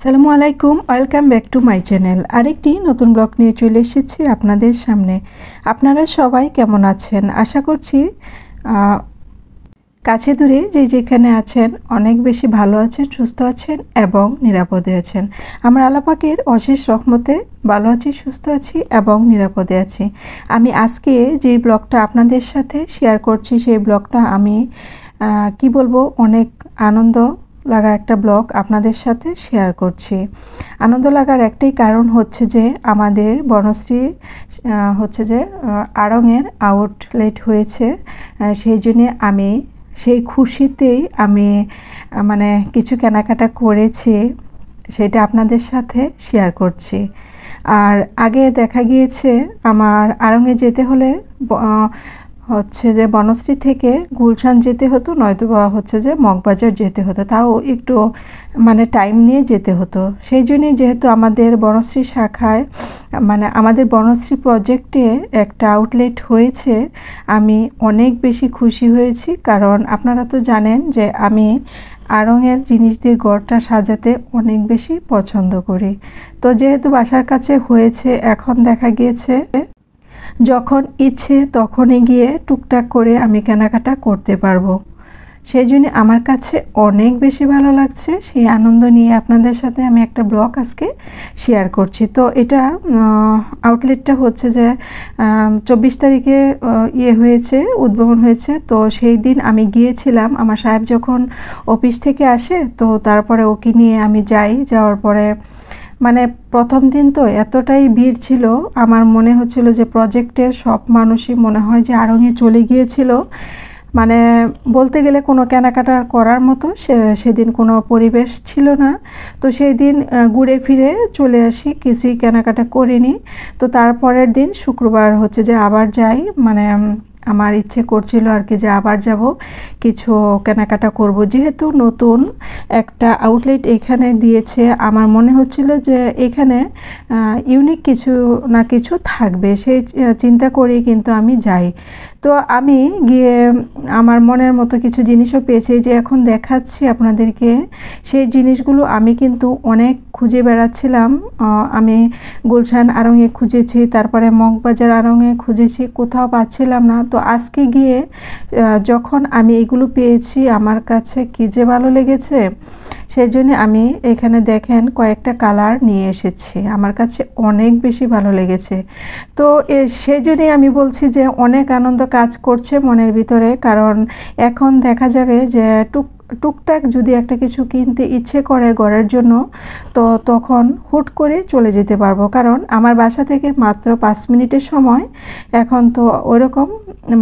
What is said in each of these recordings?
আসসালামু আলাইকুম, welcome back to my channel. আরেকটি নতুন ব্লগ নিয়ে চলে এসেছি আপনাদের সামনে। আপনারা সবাই কেমন আছেন? আশা করছি কাছে দূরে যে যেখানে আছেন, অনেক বেশি ভালো আছেন, সুস্থ আছেন এবং নিরাপদে আছেন। আমরা আলাপাকের অশেষ রহমতে ভালো আছি, সুস্থ আছি এবং নিরাপদে আছি। আমি আজকে যে ব্লগটা আপনাদের সাথে শেয়ার করছি, সেই ব্লগটা আমি কি বলব, অনেক আনন্দ লাগা একটা ব্লগ আপনাদের সাথে শেয়ার করছি। আনন্দ লাগার একটাই কারণ হচ্ছে যে, আমাদের বনশ্রী হচ্ছে যে আড়ংয়ের আউটলেট হয়েছে। সেই জন্যে আমি সেই খুশিতেই আমি মানে কিছু কেনাকাটা করেছি, সেটা আপনাদের সাথে শেয়ার করছি। আর আগে দেখা গিয়েছে, আমার আড়ঙে যেতে হলে হচ্ছে যে বনশ্রী থেকে গুলশান যেতে হতো নয়তো বা হচ্ছে যে মগবাজার যেতে হতো। তাও একটু মানে টাইম নিয়ে যেতে হতো। সেই জন্যই যেহেতু আমাদের বনশ্রী শাখায় মানে আমাদের বনশ্রী প্রজেক্টে একটা আউটলেট হয়েছে, আমি অনেক বেশি খুশি হয়েছি। কারণ আপনারা তো জানেন যে আমি আড়ঙের জিনিস দিয়ে গড়টা সাজাতে অনেক বেশি পছন্দ করি। তো যেহেতু বাসার কাছে হয়েছে, এখন দেখা গিয়েছে যখন ইচ্ছে তখনই গিয়ে টুকটাক করে আমি কেনাকাটা করতে পারব। সেই জন্য আমার কাছে অনেক বেশি ভালো লাগছে। সেই আনন্দ নিয়ে আপনাদের সাথে আমি একটা ব্লগ আজকে শেয়ার করছি। তো এটা আউটলেটটা হচ্ছে যে চব্বিশ তারিখে ইয়ে হয়েছে উদ্বোধন হয়েছে। তো সেই দিন আমি গিয়েছিলাম। আমার সাহেব যখন অফিস থেকে আসে, তো তারপরে ওকে নিয়ে আমি যাই। যাওয়ার পরে মানে প্রথম দিন তো এতটাই ভিড় ছিল, আমার মনে হচ্ছিল যে প্রজেক্টের সব মানুষই মনে হয় যে আড়ঙে চলে গিয়েছিল। মানে বলতে গেলে কোনো কেনাকাটা করার মতো সে, সেদিন কোনো পরিবেশ ছিল না। তো সেই দিন ঘুরে ফিরে চলে আসি, কিছুই কেনাকাটা করিনি। তো তারপরের দিন শুক্রবার হচ্ছে যে আবার যাই মানে আমার ইচ্ছে করছিল আর কি যে আবার যাব, কিছু কেনাকাটা করব। যেহেতু নতুন একটা আউটলেট এখানে দিয়েছে, আমার মনে হচ্ছিল যে এখানে ইউনিক কিছু না কিছু থাকবে। সেই চিন্তা করেই কিন্তু আমি যাই। তো আমি গিয়ে আমার মনের মতো কিছু জিনিসও পেয়েছি যে এখন দেখাচ্ছি আপনাদেরকে। সেই জিনিসগুলো আমি কিন্তু অনেক খুঁজে বেড়াচ্ছিলাম। আমি গুলশান আরঙে খুঁজেছি, তারপরে মগবাজার আরঙে খুঁজেছি, কোথাও পাচ্ছিলাম না। তো আজকে গিয়ে যখন আমি এগুলো পেয়েছি আমার কাছে কী যে ভালো লেগেছে সেই জন্য আমি এখানে দেখেন কয়েকটা কালার নিয়ে এসেছি। আমার কাছে অনেক বেশি ভালো লেগেছে। তো সেই জন্যই আমি বলছি যে অনেক আনন্দ কাজ করছে মনের ভিতরে, কারণ এখন দেখা যাবে যে টুক টুকটাক যদি একটা কিছু কিনতে ইচ্ছে করে ঘরের জন্য, তো তখন হুট করে চলে যেতে পারব। কারণ আমার বাসা থেকে মাত্র পাঁচ মিনিটের সময়। এখন তো ওরকম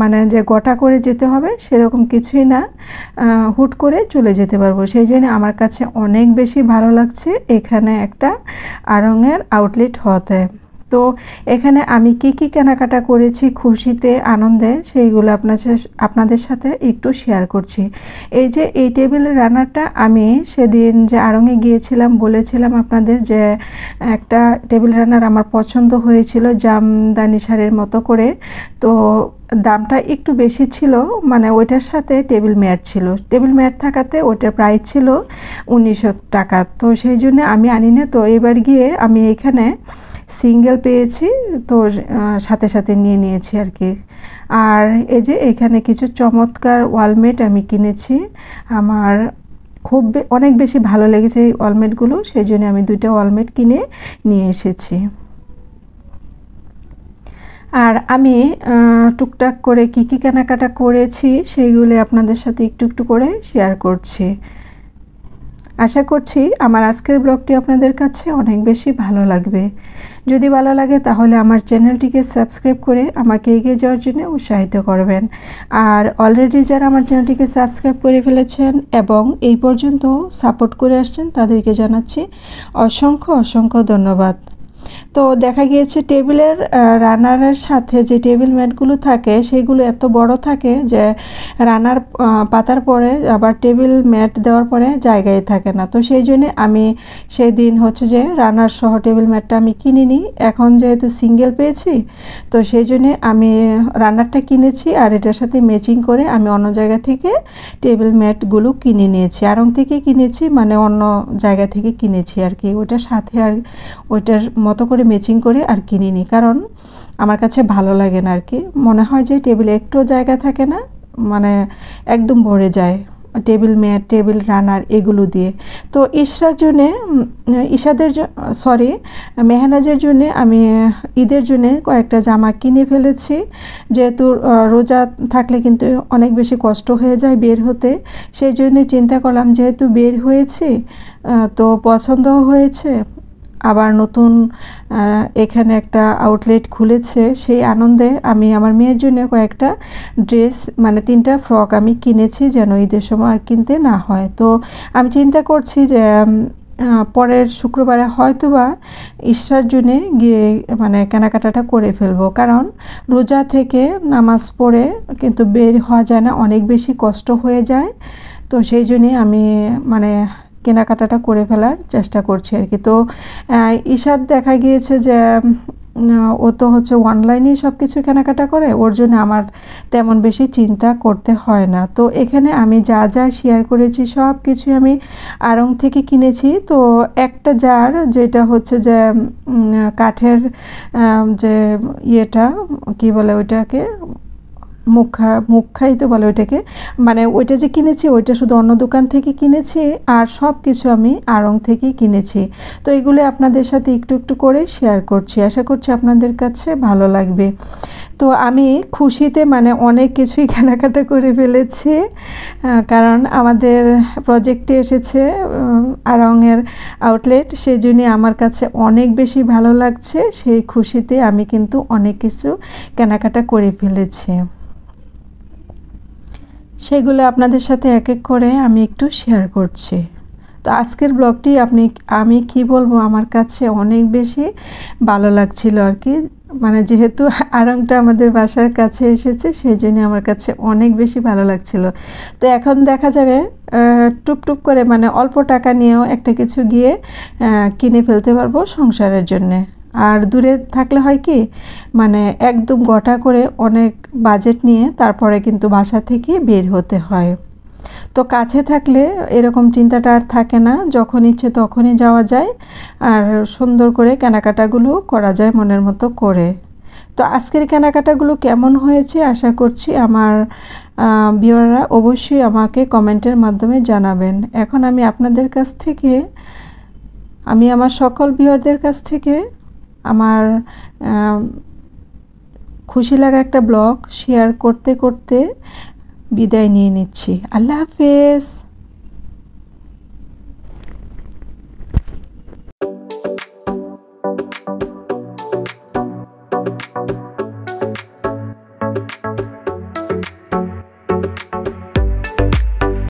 মানে যে গোটা করে যেতে হবে সেরকম কিছুই না। হুট করে চলে যেতে পারব। সেই জন্য আমার কাছে অনেক বেশি ভালো লাগছে এখানে একটা আরঙের আউটলেট হতে। তো এখানে আমি কি কি কেনাকাটা করেছি খুশিতে, আনন্দে, সেইগুলো আপনার আপনাদের সাথে একটু শেয়ার করছি। এই যে এই টেবিল রানারটা আমি সেদিন যে আড়ঙে গিয়েছিলাম বলেছিলাম আপনাদের যে একটা টেবিল রানার আমার পছন্দ হয়েছিল জামদানি শাড়ির মতো করে। তো দামটা একটু বেশি ছিল মানে ওইটার সাথে টেবিল ম্যাট ছিল। টেবিল ম্যাট থাকাতে ওইটার প্রাইস ছিল উনিশশো টাকা। তো সেই জন্য আমি আনি না। তো এবার গিয়ে আমি এখানে সিঙ্গেল পেয়েছি, তো সাথে সাথে নিয়ে নিয়েছি আর কি। আর এই যে এখানে কিছু চমৎকার ওয়ালমেট আমি কিনেছি। আমার খুব অনেক বেশি ভালো লেগেছে এই ওয়ালমেটগুলো, সেই জন্য আমি দুইটা ওয়ালমেট কিনে নিয়ে এসেছি। আর আমি টুকটাক করে কি কি কেনাকাটা করেছি, সেইগুলো আপনাদের সাথে একটু একটু করে শেয়ার করছি। আশা করছি আমার আজকের ব্লগটি আপনাদের কাছে অনেক বেশি ভালো লাগবে। যদি ভালো লাগে তাহলে আমার চ্যানেলটিকে সাবস্ক্রাইব করে আমাকে এগিয়ে যাওয়ার জন্য উৎসাহিত করবেন। আর অলরেডি যারা আমার চ্যানেলটিকে সাবস্ক্রাইব করে ফেলেছেন এবং এই পর্যন্ত সাপোর্ট করে আসছেন তাদেরকে জানাচ্ছি অসংখ্য অসংখ্য ধন্যবাদ। তো দেখা গিয়েছে টেবিলের রানারের সাথে যে টেবিল ম্যাটগুলো থাকে, সেগুলো এত বড় থাকে যে রানার পাতার পরে আবার টেবিল ম্যাট দেওয়ার পরে জায়গায় থাকে না। তো সেই জন্যে আমি সেই দিন হচ্ছে যে রানার সহ টেবিল ম্যাটটা আমি কিনিনি। এখন যেহেতু সিঙ্গেল পেয়েছি, তো সেই জন্যে আমি রানারটা কিনেছি আর এটার সাথে ম্যাচিং করে আমি অন্য জায়গা থেকে টেবিল ম্যাটগুলো কিনে নিয়েছি। আরং থেকে কিনেছি মানে অন্য জায়গা থেকে কিনেছি আর কি। ওটার সাথে আর ওইটার মতো করে ম্যাচিং করে আর কিনিনি। কারণ আমার কাছে ভালো লাগে না আর কি মনে হয় যে টেবিলে একটু জায়গা থাকে না মানে একদম ভরে যায়। টেবিল ম্যাট টেবিল রানার এগুলো দিয়ে। তো ঈশার জন্যে ঈশাদের সরি মেহনাজের জন্যে আমি ঈদের জন্যে কয়েকটা জামা কিনে ফেলেছি। যেহেতু রোজা থাকলে কিন্তু অনেক বেশি কষ্ট হয়ে যায় বের হতে। সেই জন্যে চিন্তা করলাম, যেহেতু বের হয়েছি তো পছন্দও হয়েছে। আবার নতুন এখানে একটা আউটলেট খুলেছে। সেই আনন্দে আমি আমার মেয়ের জন্য কয়েকটা ড্রেস মানে তিনটা ফ্রক আমি কিনেছি যেন ঈদের সময় আর কিনতে না হয়। তো আমি চিন্তা করছি যে পরের শুক্রবারে হয়তো বা ঈশ্বর জন্যে গিয়ে মানে কেনাকাটাটা করে ফেলব। কারণ রোজা থেকে নামাজ পড়ে কিন্তু বের হওয়া যায় না, অনেক বেশি কষ্ট হয়ে যায়। তো সেই জন্যে আমি মানে কেনাকাটাটা করে ফেলার চেষ্টা করছি আর কি। তো ঈশাদ দেখা গিয়েছে যে ও তো হচ্ছে অনলাইনেই সব কিছু কেনাকাটা করে, ওর জন্য আমার তেমন বেশি চিন্তা করতে হয় না। তো এখানে আমি যা যা শেয়ার করেছি সব কিছুই আমি আড়ং থেকে কিনেছি। তো একটা জার যেটা হচ্ছে যে কাঠের যে ইয়েটা, কি বলে ওইটাকে মুখা মুখাই তো বলে ওইটাকে। মানে ওইটা যে কিনেছি, ওইটা শুধু অন্য দোকান থেকে কিনেছি আর সব কিছু আমি আড়ং থেকেই কিনেছি। তো এগুলো আপনাদের সাথে একটু একটু করে শেয়ার করছি। আশা করছি আপনাদের কাছে ভালো লাগবে। তো আমি খুশিতে মানে অনেক কিছুই কেনাকাটা করে ফেলেছি কারণ আমাদের প্রজেক্টে এসেছে আরঙের আউটলেট সেই জন্যে আমার কাছে অনেক বেশি ভালো লাগছে। সেই খুশিতে আমি কিন্তু অনেক কিছু কেনাকাটা করে ফেলেছি। সেগুলো আপনাদের সাথে এক এক করে আমি একটু শেয়ার করছি। তো আজকের ব্লগটি আপনি, আমি কি বলব, আমার কাছে অনেক বেশি ভালো লাগছিল আর কি। মানে যেহেতু আরংটা আমাদের বাসার কাছে এসেছে, সেই জন্য আমার কাছে অনেক বেশি ভালো লাগছিল। তো এখন দেখা যাবে টুপটুপ করে মানে অল্প টাকা নিয়েও একটা কিছু গিয়ে কিনে ফেলতে পারব সংসারের জন্যে। আর দূরে থাকলে হয় কি মানে একদম গোটা করে অনেক বাজেট নিয়ে তারপরে কিন্তু বাসা থেকে বের হতে হয়। তো কাছে থাকলে এরকম চিন্তাটা আর থাকে না, যখন ইচ্ছে তখনই যাওয়া যায়। আর সুন্দর করে কেনাকাটাগুলো করা যায় মনের মতো করে। তো আজকের কেনাকাটাগুলো কেমন হয়েছে আশা করছি আমার বিওয়াররা অবশ্যই আমাকে কমেন্টের মাধ্যমে জানাবেন। এখন আমি আপনাদের কাছ থেকে, আমি আমার সকল বিয়ারদের কাছ থেকে আমার খুশি লাগা একটা ব্লগ শেয়ার করতে করতে বিদায় নিয়ে নিচ্ছি। আল্লাহ হাফেজ।